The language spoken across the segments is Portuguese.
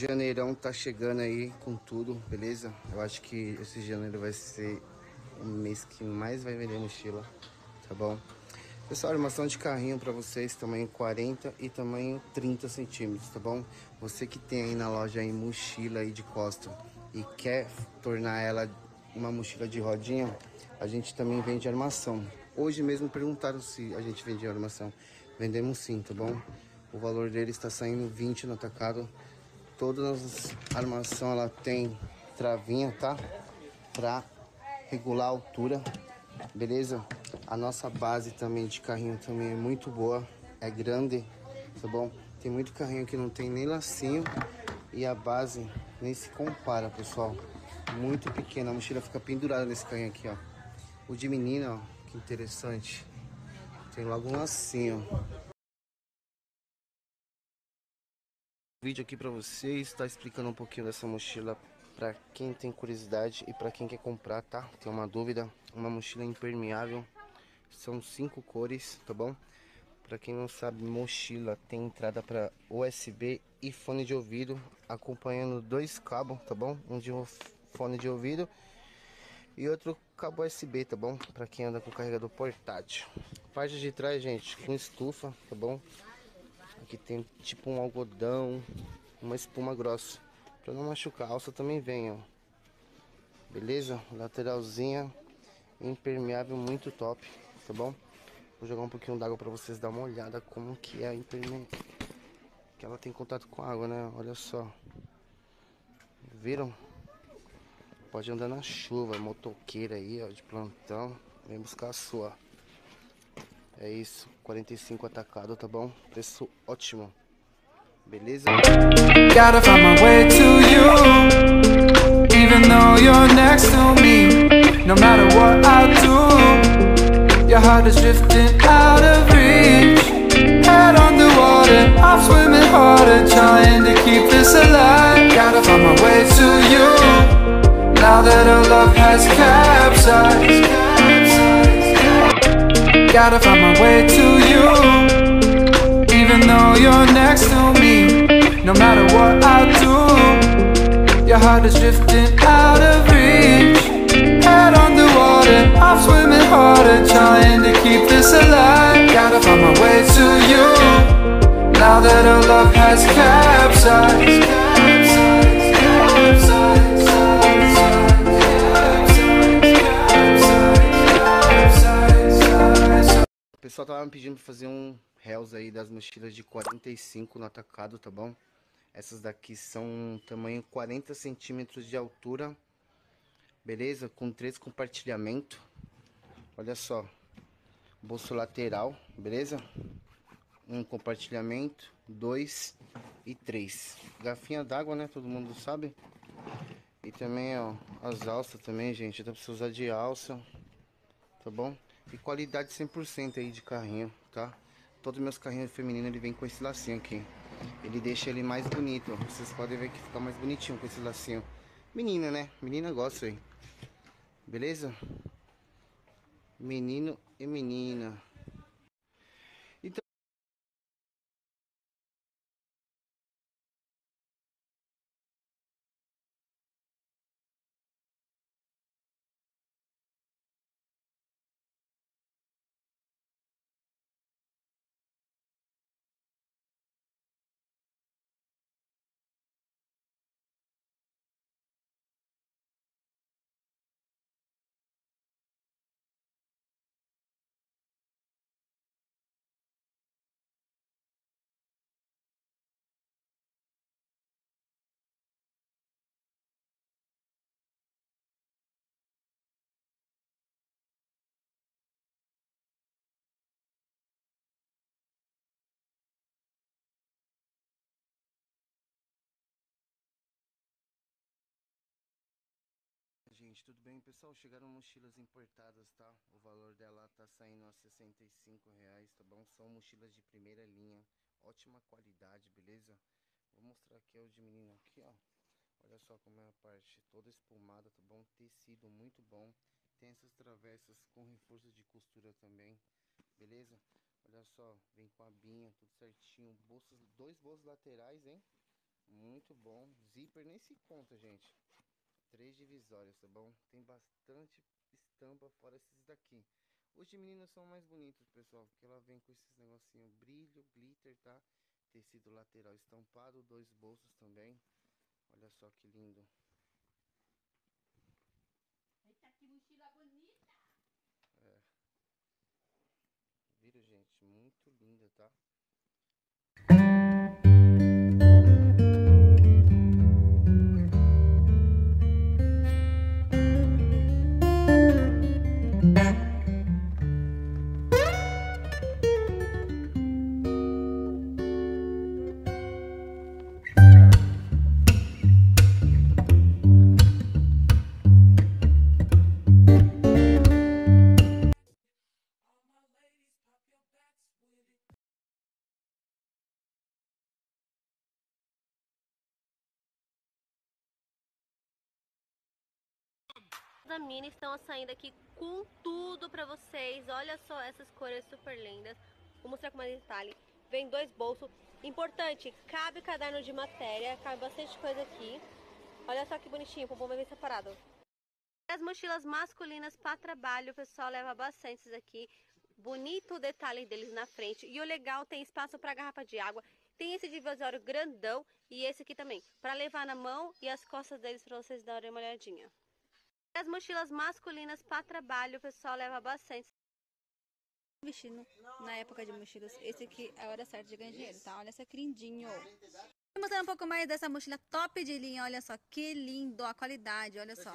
Janeirão tá chegando aí com tudo, beleza? Eu acho que esse janeiro vai ser o mês que mais vai vender mochila, tá bom? Pessoal, armação de carrinho para vocês, tamanho 40 e tamanho 30 centímetros, tá bom? Você que tem aí na loja aí mochila aí de costa e quer tornar ela uma mochila de rodinha, a gente também vende armação. Hoje mesmo perguntaram se a gente vende armação. Vendemos sim, tá bom? O valor dele está saindo 20 no atacado todas as armação ela tem travinha, tá? Pra regular a altura, beleza? A nossa base também de carrinho também é muito boa, é grande, tá bom? Tem muito carrinho que não tem nem lacinho e a base nem se compara, pessoal. Muito pequena, a mochila fica pendurada nesse carrinho aqui, ó. O de menina, ó, que interessante. Tem logo um lacinho, ó. Vídeo aqui para vocês, está explicando um pouquinho dessa mochila para quem tem curiosidade e para quem quer comprar, tá? Tem uma dúvida, uma mochila impermeável, são cinco cores, tá bom? Para quem não sabe, mochila tem entrada para USB e fone de ouvido, acompanhando dois cabos, tá bom? Um de fone de ouvido e outro cabo USB, tá bom? Para quem anda com carregador portátil. Parte de trás, gente, com estufa, tá bom? Aqui tem tipo um algodão, uma espuma grossa. Pra não machucar, a alça também vem, ó. Beleza? Lateralzinha, impermeável, muito top, tá bom? Vou jogar um pouquinho d'água pra vocês dar uma olhada como que é a impermeável. Que ela tem contato com água, né? Olha só. Viram? Pode andar na chuva, motoqueira aí, ó, de plantão. Vem buscar a sua. É isso, 45 atacado, tá bom? Preço ótimo. Beleza? Gotta find my way to you Even though you're next to me No matter what I do Your heart is drifting out of reach Head on the water, I'm swimming harder Trying to keep this alive Gotta find my way to you Now that our love has capsized Gotta find heart is drifting out of reach. Head on the water I'm swimming harder Trying to keep this alive. Gotta find my way to you. Now that our love has capsized pessoal tava me pedindo pra fazer um Hells aí das mochilas de 45 no atacado, tá bom? Essas daqui são tamanho 40 centímetros de altura, beleza? Com três compartilhamentos. Olha só, bolso lateral, beleza? Um compartilhamento, dois e três. Garfinha d'água, né? Todo mundo sabe. E também, ó, as alças também, gente. Dá pra você usar de alça, tá bom? E qualidade 100% aí de carrinho, tá? Todos meus carrinhos femininos ele vem com esse lacinho aqui. Ele deixa ele mais bonito. Vocês podem ver que fica mais bonitinho com esse lacinho. Menina, né? Menina gosta aí. Beleza? Menino e menina. Gente, tudo bem? Pessoal, chegaram mochilas importadas, tá? O valor dela tá saindo a 65 reais, tá bom? São mochilas de primeira linha, ótima qualidade, beleza? Vou mostrar aqui o de menino aqui, ó. Olha só como é a parte toda espumada, tá bom? Tecido muito bom. Tem essas travessas com reforço de costura também, beleza? Olha só, vem com a binha, tudo certinho. Bolsos, dois bolsos laterais, hein? Muito bom. Zíper nem se conta, gente. Três divisórias, tá bom? Tem bastante estampa fora esses daqui. Os de meninas são mais bonitos, pessoal. Porque ela vem com esses negocinho brilho, glitter, tá? Tecido lateral estampado, dois bolsos também. Olha só que lindo. Eita, que mochila bonita! É. Viram, gente? Muito linda, tá? Da Mini estão saindo aqui com tudo pra vocês. Olha só essas cores super lindas. Vou mostrar com mais detalhe. Vem dois bolsos. Importante, cabe caderno de matéria, cabe bastante coisa aqui. Olha só que bonitinho, o vai vir separado. As mochilas masculinas para trabalho, o pessoal leva bastante esses aqui. Bonito o detalhe deles na frente. E o legal, tem espaço para garrafa de água. Tem esse divisório grandão e esse aqui também. Para levar na mão e as costas deles para vocês darem uma olhadinha. As mochilas masculinas para trabalho, o pessoal leva bastante. Vestindo na época de mochilas, esse aqui é a hora certa de ganhar dinheiro, tá? Olha essa que lindinho. Vou mostrar um pouco mais dessa mochila top de linha, olha só, que lindo a qualidade, olha só.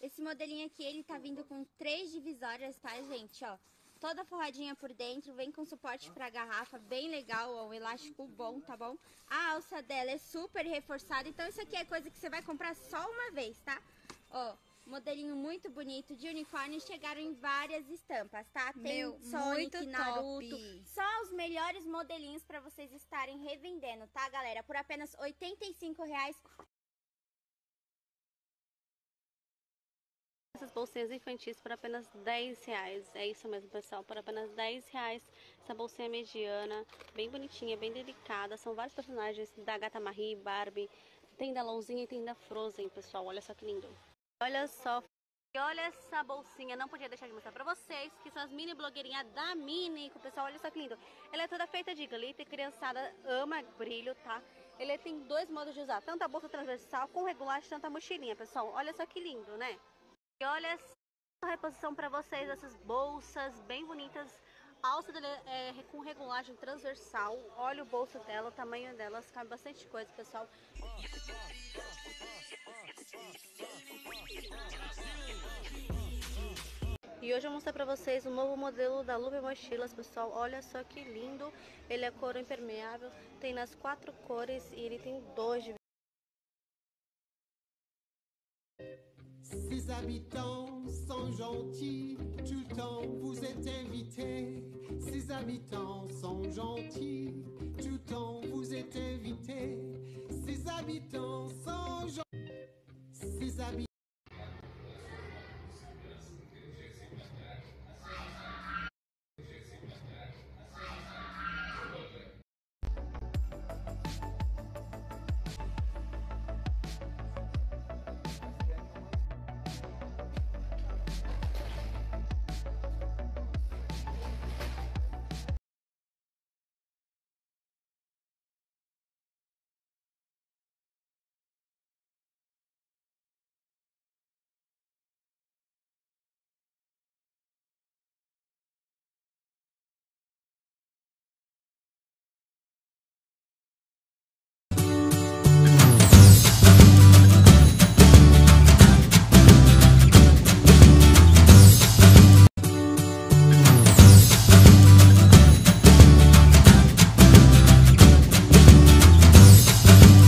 Esse modelinho aqui, ele tá vindo com três divisórias, tá, gente? Ó, toda forradinha por dentro, vem com suporte pra garrafa, bem legal, ó, um elástico bom, tá bom? A alça dela é super reforçada, então isso aqui é coisa que você vai comprar só uma vez, tá? Ó, modelinho muito bonito de unicórnio, chegaram em várias estampas, tá? Tem Meu, Sonic, muito Naruto, top. só os melhores modelinhos pra vocês estarem revendendo, tá, galera? Por apenas 85 reais. Essas bolsinhas infantis por apenas 10 reais. É isso mesmo, pessoal. Por apenas 10 reais. Essa bolsinha mediana, bem bonitinha, bem delicada. São vários personagens da Gata Marie, Barbie. Tem da Lonzinha e tem da Frozen, pessoal. Olha só que lindo. Olha só. E olha essa bolsinha, não podia deixar de mostrar pra vocês, que são as mini blogueirinhas da Mini, pessoal, olha só que lindo. Ela é toda feita de glitter, criançada ama brilho, tá? Ele tem dois modos de usar, tanto a bolsa transversal com regulagem, tanto a mochilinha, pessoal. Olha só que lindo, né? E olha essa reposição pra vocês, essas bolsas bem bonitas. A alça dela é com regulagem transversal. Olha o bolso dela, o tamanho delas, cabe bastante coisa, pessoal. E hoje eu vou mostrar pra vocês o novo modelo da Lube Mochilas, pessoal. Olha só que lindo. Ele é couro impermeável, tem nas quatro cores e ele tem dois de Ces habitants sont gentils, tout le temps vous êtes invités. Ces habitants sont gentils, tout le temps vous êtes invités. Ces habitants